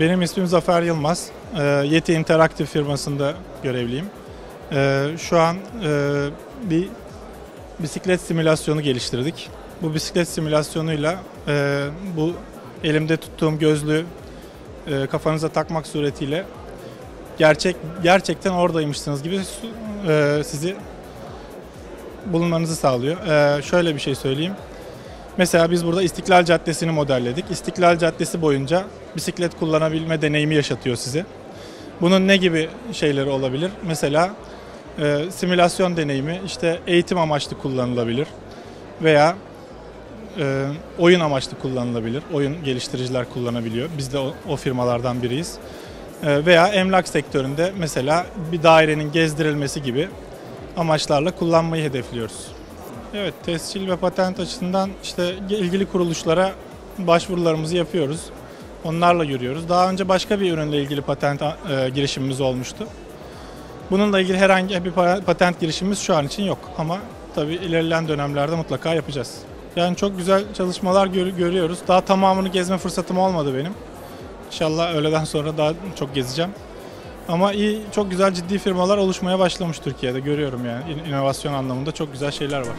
Benim ismim Zafer Yılmaz. Ee, Yeti Interaktif firmasında görevliyim. Ee, Şu an e, bir bisiklet simülasyonu geliştirdik. Bu bisiklet simülasyonuyla e, bu elimde tuttuğum gözlüğü e, kafanıza takmak suretiyle gerçek gerçekten oradaymışsınız gibi sizi bulunmanızı sağlıyor. Şöyle bir şey söyleyeyim. Mesela biz burada İstiklal Caddesi'ni modelledik. İstiklal Caddesi boyunca bisiklet kullanabilme deneyimi yaşatıyor size. Bunun ne gibi şeyleri olabilir? Mesela e, simülasyon deneyimi işte eğitim amaçlı kullanılabilir veya e, oyun amaçlı kullanılabilir. Oyun geliştiriciler kullanabiliyor. Biz de o, o firmalardan biriyiz. E, veya emlak sektöründe mesela bir dairenin gezdirilmesi gibi amaçlarla kullanmayı hedefliyoruz. Evet, tescil ve patent açısından işte ilgili kuruluşlara başvurularımızı yapıyoruz. Onlarla yürüyoruz. Daha önce başka bir ürünle ilgili patent e, girişimimiz olmuştu. Bununla ilgili herhangi bir pa- patent girişimimiz şu an için yok ama tabii ilerleyen dönemlerde mutlaka yapacağız. Yani çok güzel çalışmalar gör- görüyoruz. Daha tamamını gezme fırsatım olmadı benim. İnşallah öğleden sonra daha çok gezeceğim. Ama iyi, çok güzel ciddi firmalar oluşmaya başlamış Türkiye'de görüyorum yani. İn- İnovasyon anlamında çok güzel şeyler var.